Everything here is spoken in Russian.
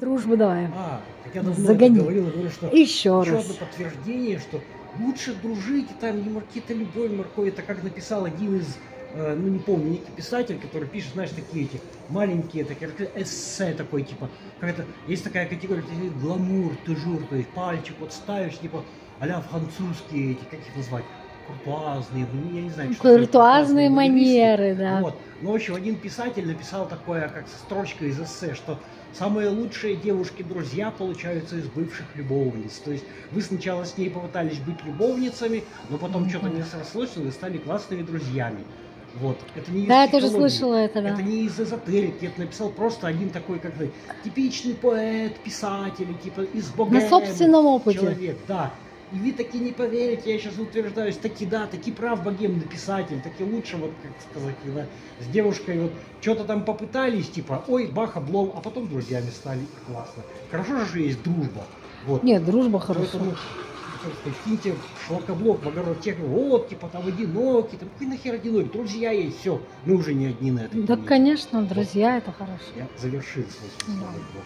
Дружбу давай. А, так я давно Загони. это говорил, говорю, что Еще еще раз. одно подтверждение, что лучше дружить, там не маркита любовь, морковь, это как написал один из, э, ну не помню, некий писатель, который пишет, знаешь, такие эти маленькие, такие эссе такой, типа, как это, есть такая категория, гламур, тужур, то есть пальчик вот ставишь, типа, а французские эти, как их назвать, куртуазные, ну, я не знаю, что такое Куртуазные куртуазные, манеры, да. Вот. Ну, в общем, один писатель написал такое, как строчка из эссе, что самые лучшие девушки-друзья получаются из бывших любовниц. То есть вы сначала с ней попытались быть любовницами, но потом Мгм. что-то не срослось, и вы стали классными друзьями. Вот. Это не из Да, я тоже слышала это, да. Это не из эзотерики, это написал просто один такой, как типичный поэт, писатель, типа из богемы. На собственном опыте. Человек, да. И вы таки не поверите, я сейчас утверждаюсь, таки да, таки прав богемный писатель, таки лучше, вот, как сказать, когда с девушкой вот что-то там попытались, типа, ой, бах, облом, а потом друзьями стали, классно. Хорошо же, что есть дружба. Вот. Нет, дружба хорошая. Поэтому, киньте шлакоблок в огород тех, вот, типа, там одинокий, там, какой нахер одинокий, друзья есть, все, мы уже не одни на этой Да, конечно, друзья, это хорошо. Я завершил свой Да. богу.